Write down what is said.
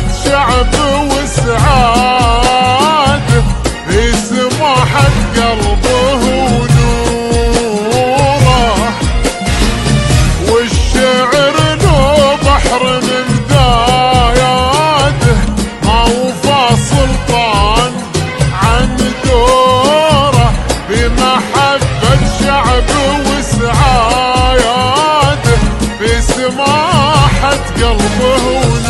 سماحة شعب وسعادة في سماحة قلبه ونوره. والشعر له بحر من داياته ما وفى سلطان عن دوره. بمحبة شعب وسعادة في سماحة قلبه ونوره.